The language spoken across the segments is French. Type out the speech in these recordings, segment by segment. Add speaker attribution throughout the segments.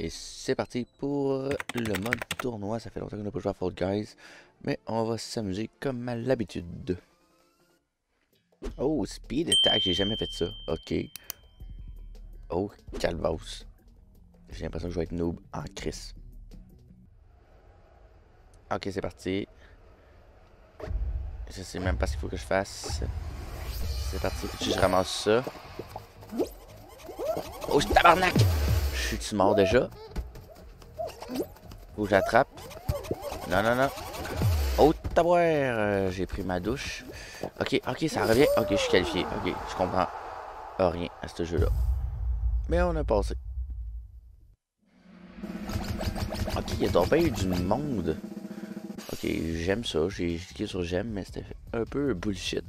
Speaker 1: Et c'est parti pour le mode tournoi. Ça fait longtemps qu'on n'a pas joué à Fall Guys. Mais on va s'amuser comme à l'habitude. Oh, speed attack, j'ai jamais fait ça. Ok. Oh, calvos. J'ai l'impression que je vais être noob en crise. Ok, c'est parti. Je sais même pas ce qu'il faut que je fasse. C'est parti, je ramasse ça. Oh, tabarnak! Je suis mort déjà? Faut que j'attrape. Non, non, non. Oh, taboire! Euh, j'ai pris ma douche. Ok, ok, ça revient. Ok, je suis qualifié. Ok, je comprends rien à ce jeu-là. Mais on a passé. Ok, il y a donc eu du monde. Ok, j'aime ça. J'ai cliqué sur j'aime, mais c'était un peu bullshit.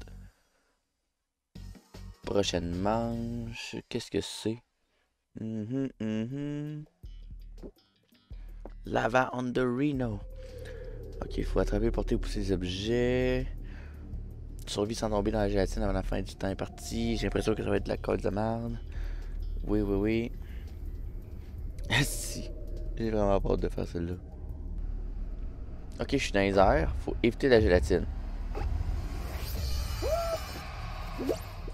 Speaker 1: Prochaine manche. Qu'est-ce que c'est? Mm -hmm, Lava on the Reno. Ok, il faut attraper, porter ou pousser les objets. Survie sans tomber dans la gélatine avant la fin du temps est parti. J'ai l'impression que ça va être de la colle de merde. Oui, oui, oui. si. J'ai vraiment peur de faire celle-là. Ok, je suis dans les airs. Faut éviter la gélatine.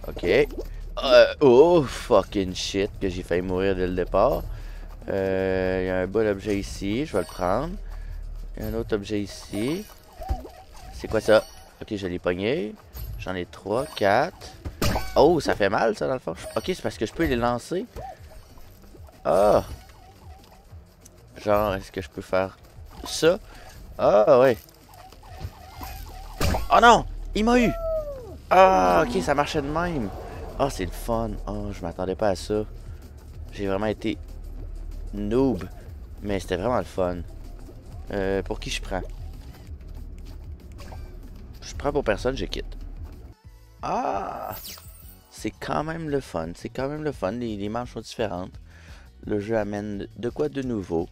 Speaker 1: Ok. Euh, oh, fucking shit, que j'ai failli mourir dès le départ. Euh, il y a un bol objet ici, je vais le prendre. Il y a un autre objet ici. C'est quoi ça? Ok, je l'ai pogné. J'en ai 3, 4. Oh, ça fait mal ça dans le fond. Ok, c'est parce que je peux les lancer. Ah! Genre, est-ce que je peux faire ça? Ah, ouais. Oh non! Il m'a eu! Ah, ok, ça marchait de même. Ah, c'est le fun. Oh, je m'attendais pas à ça. J'ai vraiment été noob. Mais c'était vraiment le fun. Euh, pour qui je prends? Je prends pour personne, je quitte. Ah! C'est quand même le fun. C'est quand même le fun. Les, les manches sont différentes. Le jeu amène de quoi de nouveau.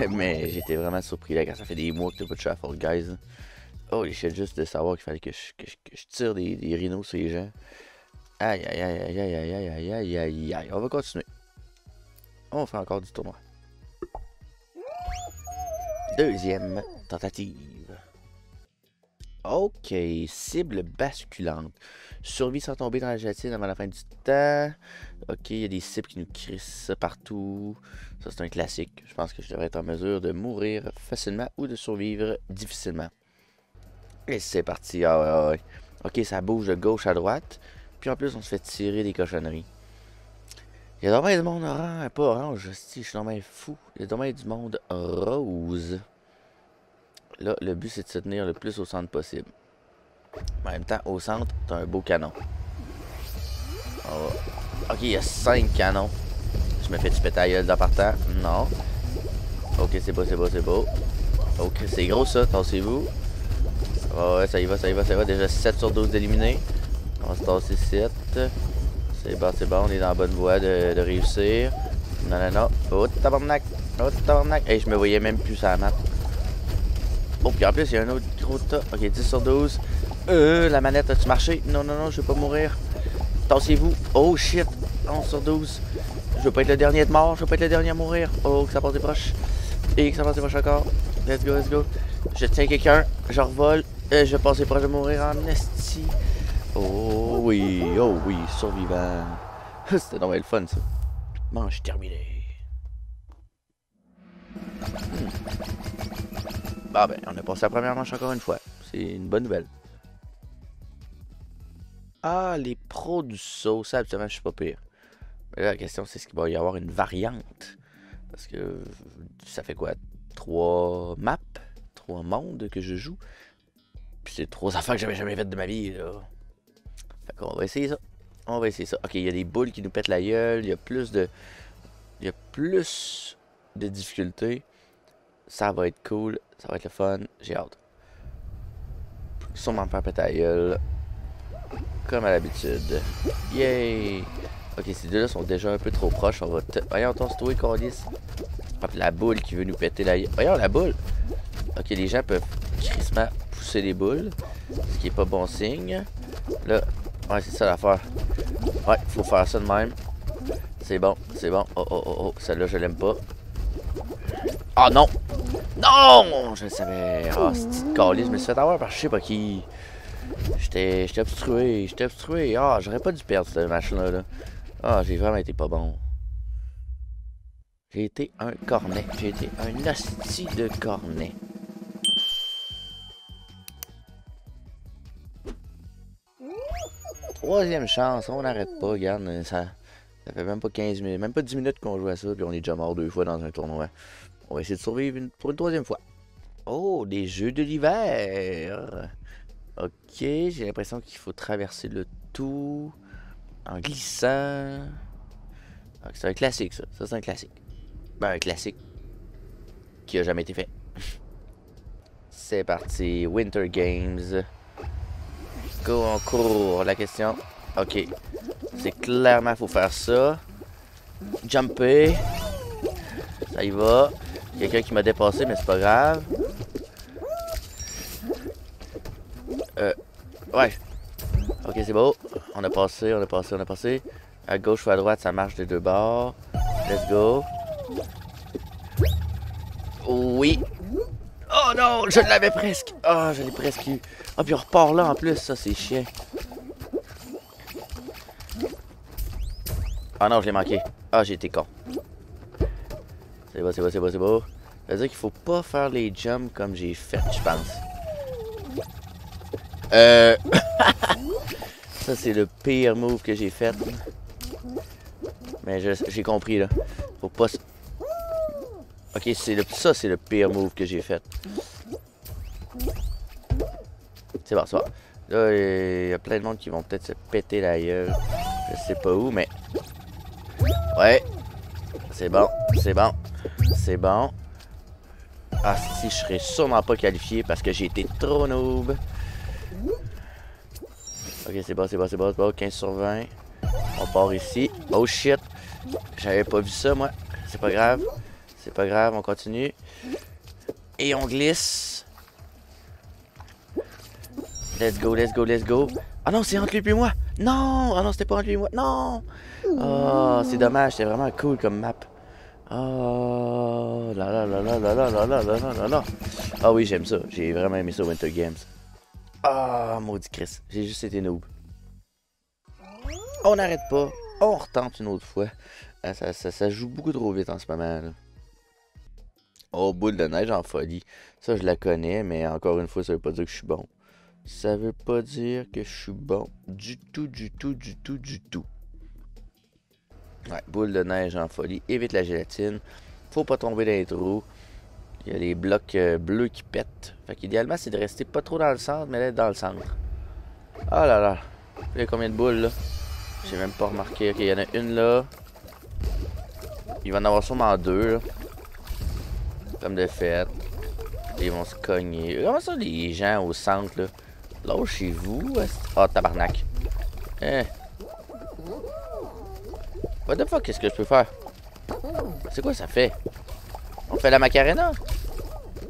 Speaker 1: Mais j'étais vraiment surpris là quand ça fait des mois que t'as pas de chat Fall Guys. Oh, shit, juste de savoir qu'il fallait que je, que, que je tire des, des, rhinos sur les gens. Aïe aïe aïe aïe aïe aïe aïe aïe aïe aïe On va continuer. On faire encore du tournoi. Deuxième tentative. Ok, cible basculante. Survie sans tomber dans la gélatine avant la fin du temps. Ok, il y a des cibles qui nous crissent partout. Ça, c'est un classique. Je pense que je devrais être en mesure de mourir facilement ou de survivre difficilement. Et c'est parti. Ah, ouais, ouais. Ok, ça bouge de gauche à droite. Puis en plus, on se fait tirer des cochonneries. Il y a dommage du monde orange, pas orange, je suis dommage fou. Il y a dommage du monde rose. Là, le but, c'est de se tenir le plus au centre possible. En même temps, au centre, t'as un beau canon. Ok, il y a 5 canons. Je me fais du à gueule partant. Non. Ok, c'est beau, c'est beau, c'est beau. Ok, c'est gros ça, tassez-vous. Ouais, ça y va, ça y va, ça y va. Déjà 7 sur 12 éliminés. On va se tasser 7. C'est bon, c'est bon, on est dans la bonne voie de, réussir. Non, non, non. Oh, tabarnak. Oh, tabarnak. Hey, je me voyais même plus à la map. Oh, puis en plus, il y a un autre gros tas. Ok, 10 sur 12. Euh, la manette, a-tu marché? Non, non, non, je vais pas mourir. Tassez-vous. Oh, shit. 11 sur 12. Je veux pas être le dernier de mort. Je veux pas être le dernier à mourir. Oh, que ça passe des proches. Et que ça passe des proches encore. Let's go, let's go. Je tiens quelqu'un. Je revole. Euh, je passer proche de mourir en esti. Oh oui, oh oui, survivant. C'était normal le fun ça. Manche terminée. Hmm. Bah ben, on a passé la première manche encore une fois. C'est une bonne nouvelle. Ah, les pros du saut, ça, absolument, je suis pas pire. Mais là, la question, c'est ce qu'il va y avoir une variante? Parce que ça fait quoi? Trois maps, trois mondes que je joue? Puis c'est trois affaires que j'avais jamais faites de ma vie, là. Fait qu'on va essayer ça. On va essayer ça. Ok, il y a des boules qui nous pètent la gueule. Il y a plus de... Il y a plus de difficultés. Ça va être cool. Ça va être le fun. J'ai hâte. Sûrement me faire péter la gueule. Comme à l'habitude. Yay! Ok, ces deux-là sont déjà un peu trop proches. On va. Voyons, ton story qu'on Hop, la boule qui veut nous péter la gueule. Voyons, la boule! Ok, les gens peuvent crissement pousser les boules. Ce qui est pas bon signe. Là, ouais, c'est ça l'affaire. Ouais, faut faire ça de même. C'est bon, c'est bon. Oh, oh, oh, oh. Celle-là, je l'aime pas. Oh non! Non! Je le savais. Ah, oh, petite calice, je me suis fait avoir par je sais pas qui. J'étais obstrué, j'étais obstrué. Ah, j'aurais pas dû perdre ce match-là. Ah, j'ai vraiment été pas bon. J'ai été un cornet. J'ai été un hostie de cornet. Troisième chance, on n'arrête pas, regarde, ça, ça fait même pas 15 minutes, même pas 10 minutes qu'on joue à ça, puis on est déjà mort deux fois dans un tournoi. On va essayer de survivre pour une troisième fois. Oh, des jeux de l'hiver! Ok, j'ai l'impression qu'il faut traverser le tout en glissant. C'est un classique, ça. Ça, c'est un classique. Ben, un classique qui a jamais été fait. c'est parti. Winter Games. Go en cours. La question. Ok. C'est clairement, faut faire ça. Jumper. Ça y va. Quelqu'un qui m'a dépassé, mais c'est pas grave. Euh, ouais. Ok, c'est beau. On a passé, on a passé, on a passé. À gauche ou à droite, ça marche des deux bords. Let's go. Oui. Oh je l'avais presque. Oh, je l'ai presque eu. Oh, puis on repart là en plus, ça c'est chiant. Ah non, je l'ai manqué. Ah, j'ai été con. C'est beau, c'est beau, c'est beau, c'est beau. Ça veut dire qu'il faut pas faire les jumps comme j'ai fait, je pense. Euh... ça, c'est le pire move que j'ai fait. Mais j'ai compris, là. Faut pas... Ok, c'est le, ça, c'est le pire move que j'ai fait. C'est bon, c'est bon. Là, il y a plein de monde qui vont peut-être se péter la gueule. Je sais pas où, mais... Ouais. C'est bon, c'est bon. C'est bon. Ah, si, je serais sûrement pas qualifié parce que j'ai été trop noob. Ok, c'est bon, c'est bon, c'est bon, c'est bon. 15 sur 20. On part ici. Oh shit. J'avais pas vu ça, moi. C'est pas grave. C'est pas grave, on continue. Et on glisse. Let's go, let's go, let's go. Ah non, c'est entre lui et moi. Non, ah non, c'était pas entre lui et moi. Non. Oh, c'est dommage, c'était vraiment cool comme map. Oh là là là là là là là là là là là Ah oui, j'aime ça. J'ai vraiment aimé ça Winter Games. Ah, maudit Chris. J'ai juste été noob. On n'arrête pas. On retente une autre fois. Ça, ça, ça, joue beaucoup trop vite en ce moment. Là. Oh, boule de neige en folie. Ça, je la connais, mais encore une fois, ça veut pas dire que je suis bon. Ça veut pas dire que je suis bon du tout, du tout, du tout, du tout. Ouais, boule de neige en folie. Évite la gélatine. Faut pas tomber dans les trous. Il y a les blocs euh, bleus qui pètent. Fait qu'idéalement, c'est de rester pas trop dans le centre, mais d'être dans le centre. Oh là là. Il y a combien de boules là? J'ai même pas remarqué. Ok, il y en a une là. Il va en avoir sûrement deux là. Comme de fait. Ils vont se cogner. Comment ça les gens au centre là? Là chez vous? Oh tabarnak. Eh. What the fuck, qu'est-ce que je peux faire? C'est quoi ça fait? On fait la macarena?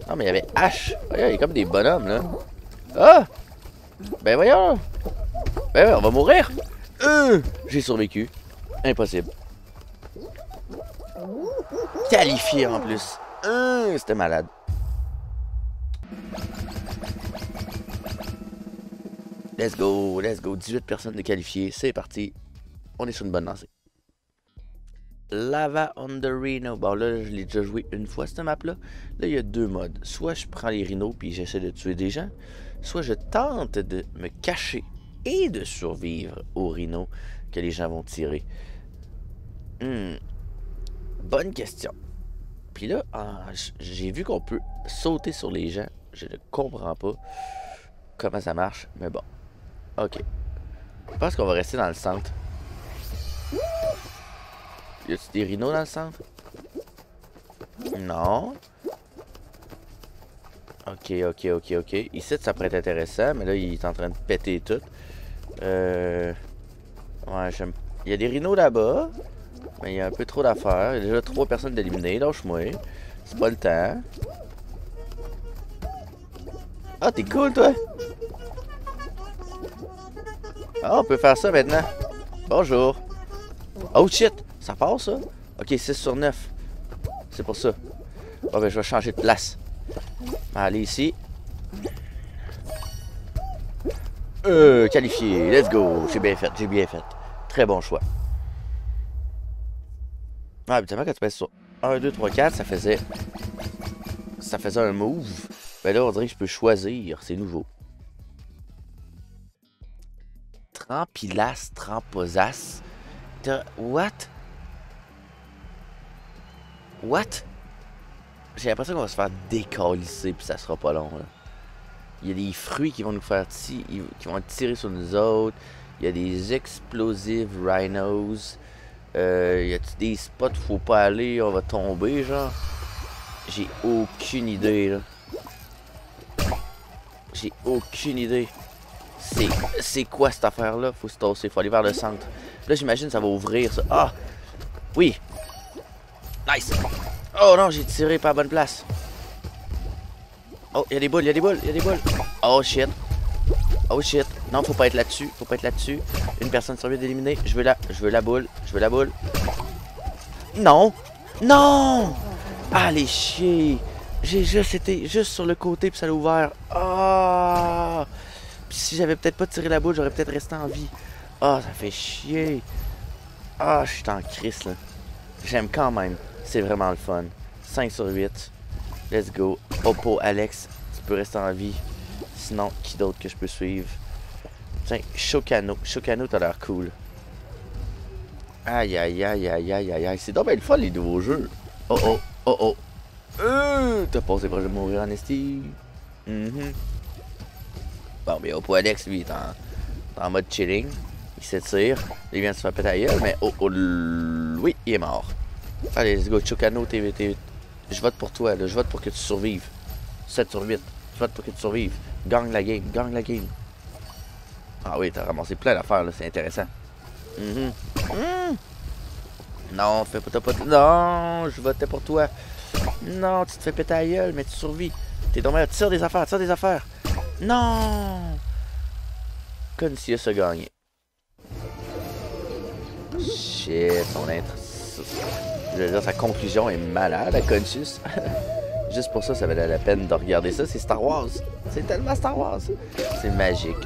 Speaker 1: Non, mais il y avait H. Regarde, il a comme des bonhommes, là. Ah! Ben voyons! Ben on va mourir! Euh, J'ai survécu. Impossible. Qualifié en plus. Euh, C'était malade. Let's go, let's go. 18 personnes de qualifiées. C'est parti. On est sur une bonne lancée. Lava on the Rhino. Bon, là, je l'ai déjà joué une fois, cette map-là. Là, il y a deux modes. Soit je prends les rhinos puis j'essaie de tuer des gens, soit je tente de me cacher et de survivre aux rhinos que les gens vont tirer. Hmm. Bonne question. Puis là, ah, j'ai vu qu'on peut sauter sur les gens. Je ne comprends pas comment ça marche, mais bon. Ok. Je pense qu'on va rester dans le centre. Y a-tu des rhinos dans le centre? Non. Ok, ok, ok, ok. Ici, ça pourrait être intéressant, mais là, il est en train de péter tout. Euh... Ouais, j'aime... Il y a des rhinos là-bas, mais il y a un peu trop d'affaires. Il y a déjà trois personnes d'éliminer, lâche-moi. C'est pas le temps. Ah, t'es cool, toi! Ah, on peut faire ça maintenant. Bonjour. Oh shit! Ça passe, ça? Ok, 6 sur 9. C'est pour ça. Oh, ben, je vais changer de place. Allez ici. Euh, qualifié. Let's go. J'ai bien fait, j'ai bien fait. Très bon choix. Ah, habituellement, quand tu passes sur 1, 2, 3, 4, ça faisait... Ça faisait un move. Ben là, on dirait que je peux choisir. C'est nouveau. Trampilas, Tramposas. What? What? J'ai l'impression qu'on va se faire décalisser puis ça sera pas long. Il y a des fruits qui vont nous faire qui vont tirer sur nous autres. Il y a des explosives rhinos. Euh, y a des spots où faut pas aller, on va tomber genre? J'ai aucune idée là. J'ai aucune idée. C'est quoi? Cette affaire là? Faut se tosser, faut aller vers le centre. Là j'imagine ça va ouvrir ça. Ah! Oui! Nice! Oh non, j'ai tiré pas à bonne place. Oh, il y a des boules, il y a des boules, il y a des boules. Oh shit. Oh shit. Non, faut pas être là-dessus. Faut pas être là-dessus. Une personne sur d'éliminer. Je veux la. Je veux la boule. Je veux la boule. Non! Non! Allez chier! J'ai juste été juste sur le côté puis ça l'a ouvert. Puis si j'avais peut-être pas tiré la boule, j'aurais peut-être resté en vie. Ah, ça fait chier. Ah, je suis en crise là. J'aime quand même. C'est vraiment le fun. 5 sur 8. Let's go. Oppo, Alex, tu peux rester en vie. Sinon, qui d'autre que je peux suivre? Tiens, Chocano. Chocano, t'as l'air cool. Aïe, aïe, aïe, aïe, aïe, aïe, aïe. C'est bien le fun, les nouveaux jeux. Oh, oh, oh, oh. Euh, T'as passé proche de mourir en. Mm Bon, mais Oppo Alex, lui, il est en, mode chilling. Il s'étire. Il vient de se faire péter ailleurs, mais oh, oh, oui, il est mort. Allez, let's go, Chocano, TV, Je vote pour toi, là. Je vote pour que tu survives. 7 sur 8. Je vote pour que tu survives. Gagne la game, gagne la game. Ah oui, t'as ramassé plein d'affaires, là. C'est intéressant. Mm Non, fais pas, pas... Non, je votais pour toi. Non, tu te fais péter la gueule, mais tu survis. T'es dommage. Tire des affaires, tire des affaires. Non! Consius a gagné. Shit, son intro. Je veux dire, sa conclusion est malade à Consus. Juste pour ça, ça valait la peine de regarder ça. C'est Star Wars. C'est tellement Star Wars. C'est magique.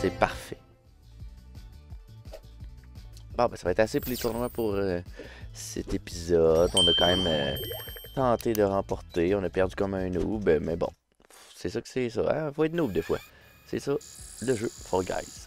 Speaker 1: C'est parfait. Bon, ben, ça va être assez pour les tournois pour euh, cet épisode. On a quand même euh, tenté de remporter. On a perdu comme un noob. Mais bon, c'est ça que c'est ça. Hein? Faut être noob des fois. C'est ça, le jeu Fall Guys.